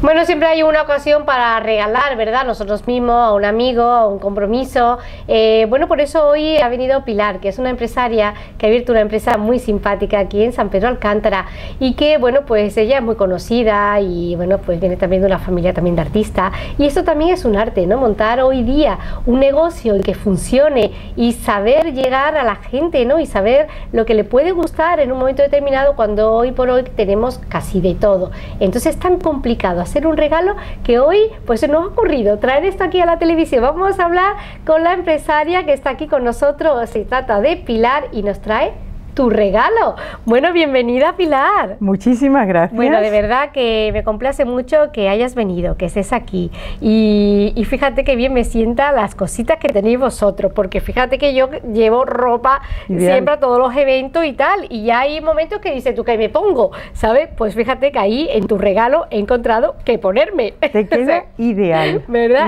Bueno, siempre hay una ocasión para regalar, ¿verdad? Nosotros mismos, a un amigo, a un compromiso. Eh, bueno, por eso hoy ha venido Pilar, que es una empresaria que ha abierto una empresa muy simpática aquí en San Pedro Alcántara y que, bueno, pues ella es muy conocida y, bueno, pues viene también de una familia también de artista. Y esto también es un arte, ¿no? Montar hoy día un negocio que funcione y saber llegar a la gente, ¿no? Y saber lo que le puede gustar en un momento determinado cuando hoy por hoy tenemos casi de todo. Entonces es tan complicado hacer un regalo que hoy pues se nos ha ocurrido traer esto aquí a la televisión. Vamos a hablar con la empresaria que está aquí con nosotros. Se trata de Pilar y nos trae tu regalo. Bueno, bienvenida Pilar. Muchísimas gracias. Bueno, de verdad que me complace mucho que hayas venido, que estés aquí. Y, fíjate que bien me sienta las cositas que tenéis vosotros, porque fíjate que yo llevo ropa siempre a todos los eventos y tal, y ya hay momentos que dices tú que me pongo, ¿sabes? Pues fíjate que ahí en tu regalo he encontrado que ponerme. Te queda ideal. ¿Verdad?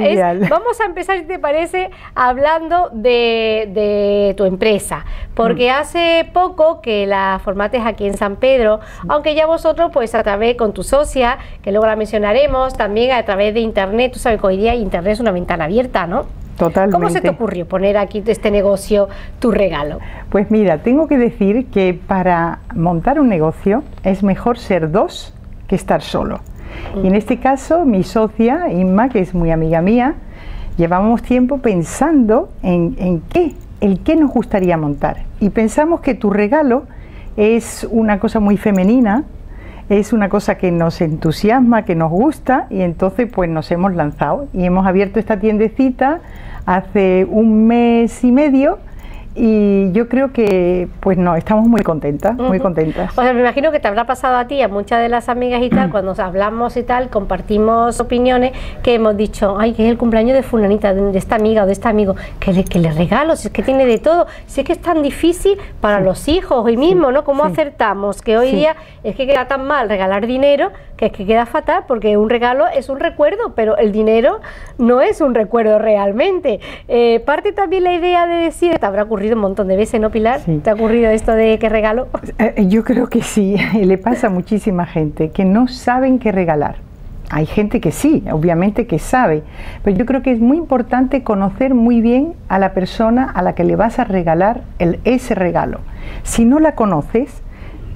vamos a empezar, si te parece, hablando de, de tu empresa, porque mm. hace poco que la formates aquí en San Pedro, aunque ya vosotros pues a través con tu socia, que luego la mencionaremos, también a través de internet, tú sabes que hoy día internet es una ventana abierta, ¿no? Totalmente. ¿Cómo se te ocurrió poner aquí este negocio, tu regalo? Pues mira, tengo que decir que para montar un negocio es mejor ser dos que estar solo. Y en mm. este caso, mi socia, Inma, que es muy amiga mía, llevamos tiempo pensando en, en qué el qué nos gustaría montar. Y pensamos que tu regalo es una cosa muy femenina, es una cosa que nos entusiasma, que nos gusta y entonces pues nos hemos lanzado y hemos abierto esta tiendecita hace un mes y medio y yo creo que, pues no, estamos muy contentas, muy contentas. O sea, me imagino que te habrá pasado a ti, a muchas de las amigas y tal, cuando hablamos y tal, compartimos opiniones, que hemos dicho, ay, que es el cumpleaños de fulanita, de esta amiga o de este amigo, que le, que le regalo, si es que tiene de todo, si es que es tan difícil para los hijos hoy mismo, ¿no? ¿Cómo acertamos? Que hoy día es que queda tan mal regalar dinero, que es que queda fatal, porque un regalo es un recuerdo, pero el dinero no es un recuerdo realmente. Eh, parte también la idea de decir, te habrá ocurrido ocurrido un montón de veces, ¿no, Pilar? ¿Te ha ocurrido esto de qué regalo? Eh, yo creo que sí, le pasa a muchísima gente que no saben qué regalar. Hay gente que sí, obviamente que sabe, pero yo creo que es muy importante conocer muy bien a la persona a la que le vas a regalar el, ese regalo. Si no la conoces,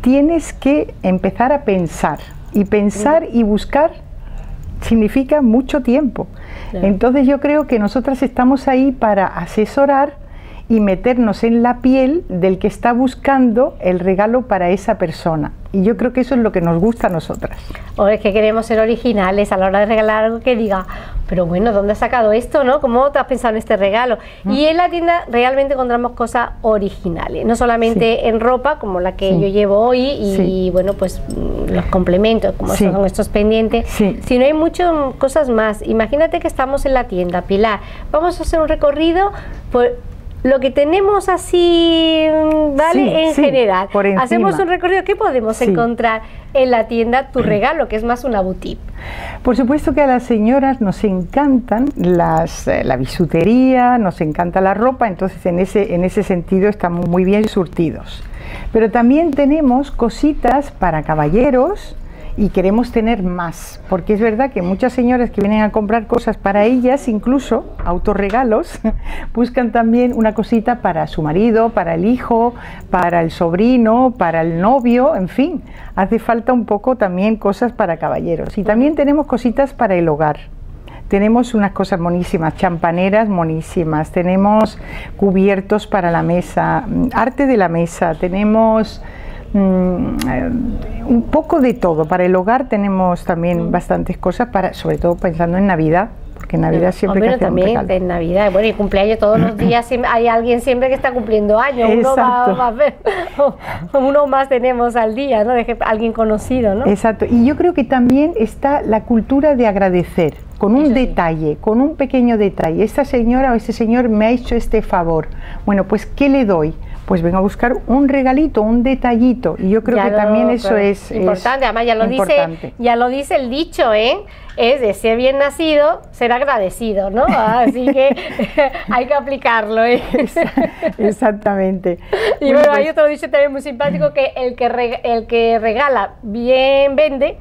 tienes que empezar a pensar y pensar y buscar significa mucho tiempo. Entonces yo creo que nosotras estamos ahí para asesorar y meternos en la piel del que está buscando el regalo para esa persona. Y yo creo que eso es lo que nos gusta a nosotras. O es que queremos ser originales a la hora de regalar algo que diga, pero bueno, ¿dónde has sacado esto? ¿no? ¿Cómo te has pensado en este regalo? Mm. Y en la tienda realmente encontramos cosas originales, no solamente en ropa, como la que yo llevo hoy, y, bueno, pues mm, los complementos, como son estos pendientes, sino hay muchas cosas más. Imagínate que estamos en la tienda, Pilar, vamos a hacer un recorrido por lo que tenemos así, ¿vale? en general. Hacemos un recorrido, ¿qué podemos encontrar en la tienda Tu Regalo, que es más una boutique? Por supuesto que a las señoras nos encantan las, eh, la bisutería, nos encanta la ropa, entonces en ese, en ese sentido estamos muy bien surtidos. Pero también tenemos cositas para caballeros, y queremos tener más, porque es verdad que muchas señoras que vienen a comprar cosas para ellas, incluso autorregalos, buscan también una cosita para su marido, para el hijo, para el sobrino, para el novio, en fin, hace falta un poco también cosas para caballeros. Y también tenemos cositas para el hogar. Tenemos unas cosas monísimas, champaneras monísimas, tenemos cubiertos para la mesa, arte de la mesa, tenemos Mm, un poco de todo. Para el hogar tenemos también mm. bastantes cosas, para, sobre todo pensando en Navidad, porque en Navidad siempre que también en Navidad, bueno, y cumpleaños todos los días hay alguien siempre que está cumpliendo años, uno, va, uno más tenemos al día, ¿no? De alguien conocido, ¿no? Exacto, y yo creo que también está la cultura de agradecer, con un detalle, con un pequeño detalle. Esta señora o este señor me ha hecho este favor. Bueno, pues ¿qué le doy? Pues vengo a buscar un regalito, un detallito. Y yo creo que también eso es importante. Además, ya lo, dice, ya lo dice el dicho, ¿eh? Es de ser bien nacido, ser agradecido, ¿no? Así que hay que aplicarlo. ¿eh? Exactamente. Y bueno, hay pues otro dicho también muy simpático que el que, el que regala bien vende,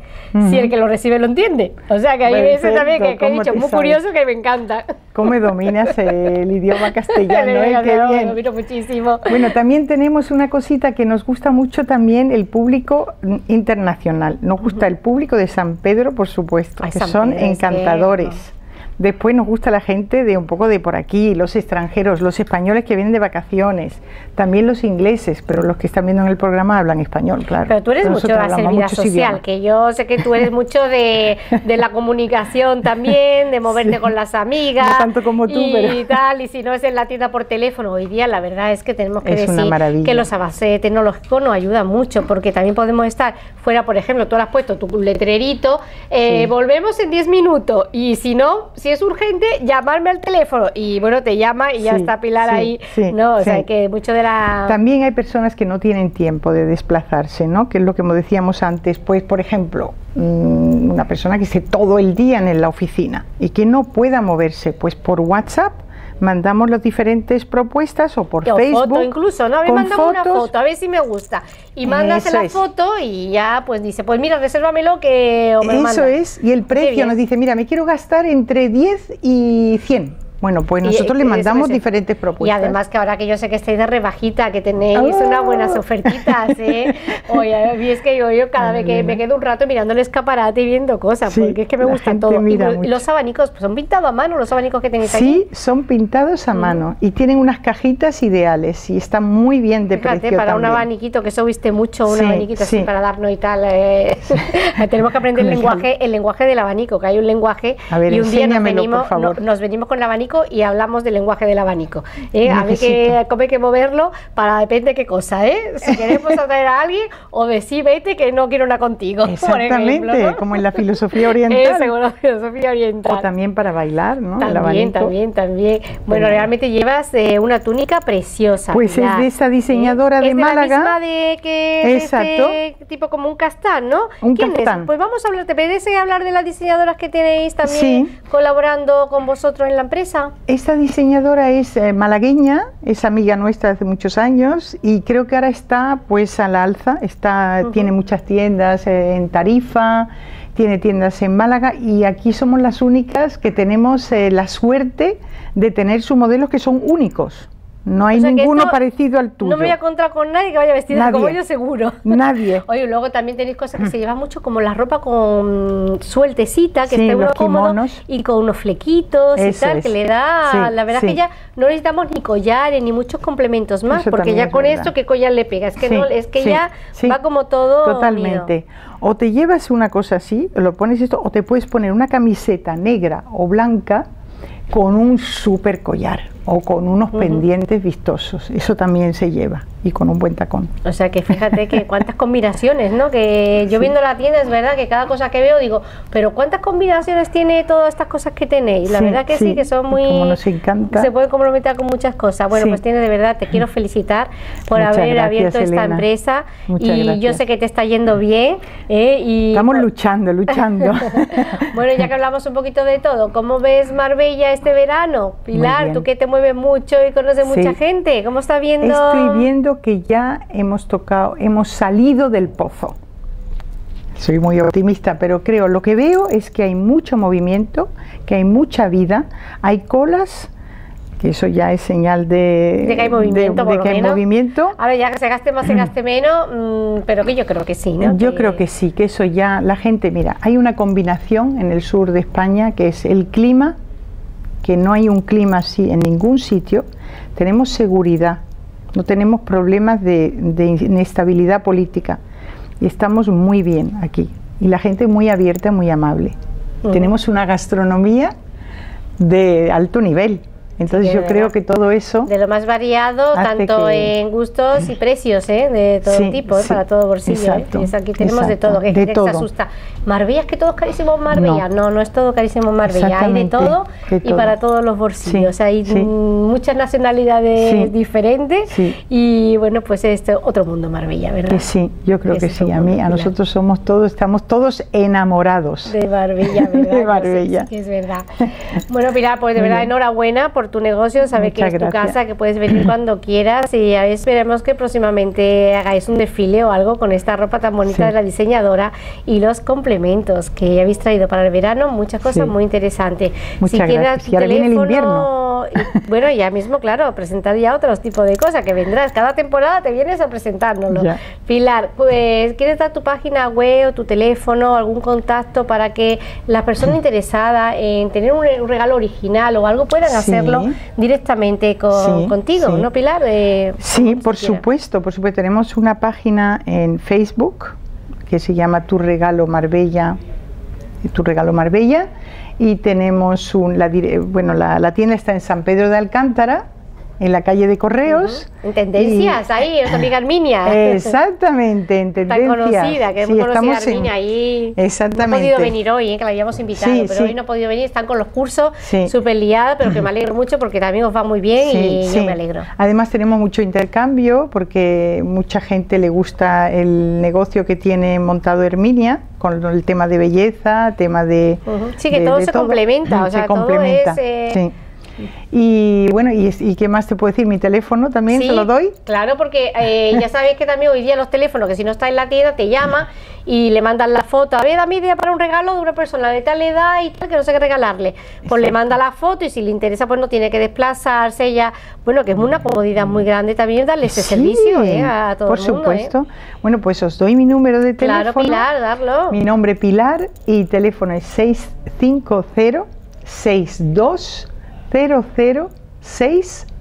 si el que lo recibe lo entiende. O sea que hay veces también que, que he dicho muy curioso que me encanta. ¿Cómo dominas el idioma castellano? ¿eh? Qué bien. muchísimo. Bueno, también tenemos una cosita que nos gusta mucho también el público internacional. Nos gusta el público de San Pedro, por supuesto, que son encantadores. Después nos gusta la gente de un poco de por aquí, los extranjeros, los españoles que vienen de vacaciones, también los ingleses, pero los que están viendo en el programa hablan español, claro. Pero tú eres mucho de la vida social, que yo sé que tú eres mucho de, la comunicación también, de moverte con las amigas. No tanto como tú, y tal, y si no es en la tienda por teléfono, hoy día la verdad es que tenemos que decir que los avances tecnológicos nos ayudan mucho, porque también podemos estar fuera, por ejemplo, tú has puesto tu letrerito, eh, volvemos en 10 minutos, y si no, si es urgente, llamarme al teléfono. Y bueno, te llama y ya está Pilar ahí. ¿no? O sea, que mucho de la... También hay personas que no tienen tiempo de desplazarse, ¿no? Que es lo que decíamos antes. Pues, por ejemplo, mm, una persona que esté todo el día en la oficina y que no pueda moverse, pues por WhatsApp mandamos las diferentes propuestas o por Facebook. Foto incluso, ¿no? A mandamos una foto, a ver si me gusta. Y mandas la foto y ya pues dice, pues mira, resérvamelo que... O me Eso es, y el precio nos dice, mira, me quiero gastar entre 10 y 100. Bueno, pues nosotros le mandamos diferentes propuestas. Y además que ahora que yo sé que estáis de rebajita, que tenéis unas buenas ofertitas, ¿eh? Oye, es que yo, yo cada vez que me quedo un rato mirando el escaparate y viendo cosas, porque es que me gusta todo. Y los abanicos, pues son pintados a mano, los abanicos que tenéis sí, Sí, son pintados a mm. mano y tienen unas cajitas ideales y están muy bien de Fíjate, para un abaniquito, que eso viste mucho, un abaniquito así para darnos y tal. Eh, tenemos que aprender el lenguaje, el lenguaje del abanico, que hay un lenguaje y un día nos venimos, nos venimos con el abanico y hablamos del lenguaje del abanico. ¿eh? A ver que, cómo hay que moverlo para depende de qué cosa. ¿eh? Si queremos atraer a alguien o decir vete que no quiero una contigo. Exactamente, como en la filosofía oriental. Según la filosofía oriental. O también para bailar, ¿no? También, también, también. Bueno, realmente llevas eh, una túnica preciosa. Pues es de esa diseñadora de Málaga. Es la misma de que Exacto. Este tipo como un castán, ¿no? Un ¿Quién castán. Es? Pues vamos a hablar, ¿te parece hablar de las diseñadoras que tenéis también colaborando con vosotros en la empresa? Esta diseñadora es eh, malagueña, es amiga nuestra hace muchos años y creo que ahora está pues a la alza, está, tiene muchas tiendas eh, en Tarifa, tiene tiendas en Málaga y aquí somos las únicas que tenemos eh, la suerte de tener sus modelos que son únicos. No hay ninguno parecido al tuyo. No me voy a encontrar con nadie que vaya vestido como yo, seguro. Nadie. Oye, luego también tenéis cosas que se llevan mucho, como la ropa con sueltecita, que está uno cómodo, y con unos flequitos y tal, que le da. la verdad es que ya no necesitamos ni collares ni muchos complementos más, porque ya con esto, ¿qué collar le pega? Es que, no, es que ya va como todo. Totalmente. O te llevas una cosa así, lo pones esto, o te puedes poner una camiseta negra o blanca con un super collar o con unos pendientes vistosos. Eso también se lleva y con un buen tacón. O sea que fíjate que cuántas combinaciones, ¿no? Que yo viendo la tienda es verdad que cada cosa que veo digo, pero cuántas combinaciones tiene todas estas cosas que tenéis. La verdad que sí, que son muy... Como nos encanta. Se puede comprometer con muchas cosas. Bueno, pues tiene de verdad, te quiero felicitar por haber abierto esta empresa y yo sé que te está yendo bien. ¿eh? Y, Estamos luchando, luchando. bueno, ya que hablamos un poquito de todo, ¿cómo ves Marbella este verano? Pilar, tú que te mueve mucho y conoce mucha gente. ¿Cómo está viendo? Estoy viendo que ya hemos tocado, hemos salido del pozo. Soy muy optimista, pero creo, lo que veo es que hay mucho movimiento, que hay mucha vida, hay colas que eso ya es señal de, de que hay movimiento. De, que hay movimiento. Ahora ya que se gaste más, se gaste menos, mm, pero que yo creo que sí, ¿no? Yo creo que sí, que eso ya la gente, mira, hay una combinación en el sur de España que es el clima que no hay un clima así en ningún sitio, tenemos seguridad, no tenemos problemas de, inestabilidad política y estamos muy bien aquí. Y la gente muy abierta, muy amable. Tenemos una gastronomía de alto nivel. Entonces yo creo que todo eso... De lo más variado, tanto en gustos y precios, ¿eh? de todo tipo, ¿eh? para todo bolsillo. ¿eh? aquí tenemos de todo, que de todo. se asusta. Marbella, es que todo es carísimo en Marbella. No. no, es todo carísimo en Marbella. Hay de todo, y para todos los bolsillos. Hay muchas nacionalidades diferentes y bueno, pues es otro mundo Marbella, ¿verdad? sí, yo creo que sí. A mí, a nosotros somos todos, estamos todos enamorados. De Marbella, ¿verdad? de Marbella. es verdad. Bueno, Pilar, pues de verdad enhorabuena por tu negocio, sabe que es tu casa, que puedes venir cuando quieras y a esperemos que próximamente hagáis un desfile o algo con esta ropa tan bonita de la diseñadora y los complementos que habéis traído para el verano, muchas cosas muy interesantes. Muchas si gracias. Y ahora viene el invierno. bueno, ya mismo, claro, presentar ya otros tipos de cosas que vendrás. Cada temporada te vienes a presentárnoslo. Pilar, pues, ¿quieres dar tu página web o tu teléfono, algún contacto para que las personas interesadas en tener un, regalo original o algo puedan hacerlo directamente contigo, ¿no, Pilar? Eh, sí, por supuesto, por supuesto. Tenemos una página en Facebook que se llama Tu Regalo Marbella, Tu Regalo Marbella, y tenemos un, la, bueno, la, la tienda está en San Pedro de Alcántara, en la calle de Correos. En tendencias, ahí, nuestra amiga Arminia. Exactamente, en tendencias. Tan conocida, que hemos conocido a Arminia ahí. Exactamente. No ha podido venir hoy, eh, que la habíamos invitado, pero hoy no ha podido venir, están con los cursos, súper liada, pero que me alegro mucho porque también os va muy bien y yo me alegro. Además tenemos mucho intercambio porque mucha gente le gusta el negocio que tiene montado Herminia con el tema de belleza, tema de... Sí, que todo se complementa, o sea, todo es... Eh, y bueno, y, qué más te puedo decir? ¿Mi teléfono también se lo doy? Claro, porque eh, ya sabéis que también hoy día los teléfonos, que si no está en la tienda, te llama y le mandan la foto. A ver, dame idea para un regalo de una persona de tal edad y tal, que no sé qué regalarle. Pues le manda la foto y si le interesa, pues no tiene que desplazarse ya. Bueno, que es una comodidad muy grande también darle ese servicio ¿eh? a todo Por el mundo. ¿eh? supuesto. Bueno, pues os doy mi número de teléfono. Claro, Pilar, darlo. Mi nombre Pilar y teléfono es 650 62 0060.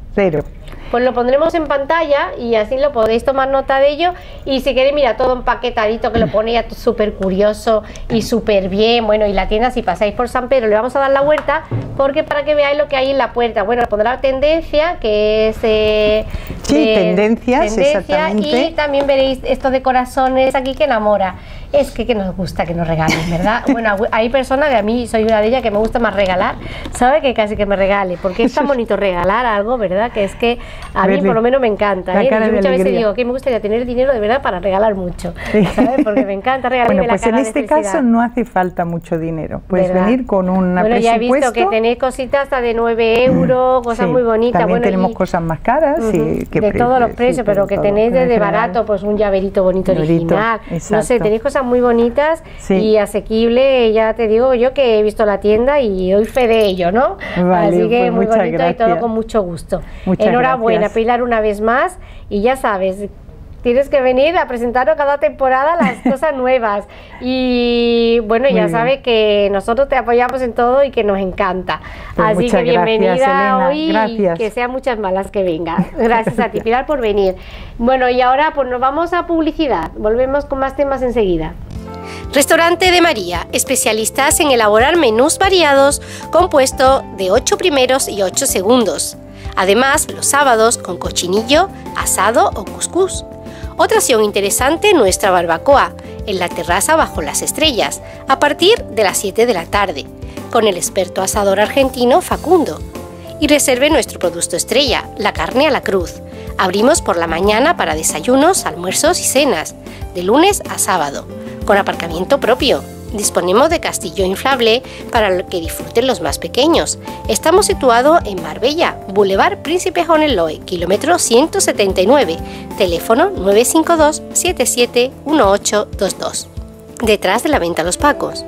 Pues lo pondremos en pantalla y así lo podéis tomar nota de ello. Y si queréis, mira, todo empaquetadito que lo pone ya súper curioso y súper bien. Bueno, y la tienda, si pasáis por San Pedro, le vamos a dar la vuelta porque para que veáis lo que hay en la puerta. Bueno, pondrá tendencia, que es. Eh, sí, tendencias, exactamente. Y también veréis esto de corazones aquí que enamora es que, que nos gusta que nos regalen, ¿verdad? Bueno, hay personas que a mí soy una de ellas que me gusta más regalar, ¿sabe? Que casi que me regale, porque es tan bonito regalar algo, ¿verdad? Que es que a mí por lo menos me encanta. ¿eh? Yo muchas veces digo que me gustaría tener dinero de verdad para regalar mucho, ¿sabes? Porque me encanta regalar. Bueno, pues en este caso no hace falta mucho dinero. Puedes venir con una Bueno, ya he visto que tenéis cositas hasta de 9 euros, cosas muy bonitas. También bueno, tenemos cosas más caras. y que de todos los precios, pero que tenéis desde barato, pues un llaverito bonito original. No sé, tenéis cosas muy bonitas y asequible. Ya te digo yo que he visto la tienda y doy fe de ello, ¿no? Así que pues muy bonito y todo con mucho gusto. Enhorabuena, Pilar, una vez más. Y ya sabes, tienes que venir a presentarnos cada temporada las cosas nuevas. Y bueno, ya sabes que nosotros te apoyamos en todo y que nos encanta. Pues Así que bienvenida hoy gracias. y que sean muchas malas que vengan. Gracias a ti, Pilar, por venir. Bueno, y ahora pues nos vamos a publicidad. Volvemos con más temas enseguida. Restaurante de María, especialistas en elaborar menús variados compuesto de 8 primeros y 8 segundos. Además, los sábados con cochinillo, asado o cuscús. Otra opción interesante, nuestra barbacoa, en la terraza bajo las estrellas, a partir de las 7 de la tarde, con el experto asador argentino Facundo. Y reserve nuestro producto estrella, la carne a la cruz. Abrimos por la mañana para desayunos, almuerzos y cenas, de lunes a sábado con aparcamiento propio. Disponemos de castillo inflable para que disfruten los más pequeños. Estamos situados en Marbella, Boulevard Príncipe Joneloe, kilómetro 179, teléfono 952 771822, detrás de la venta Los Pacos.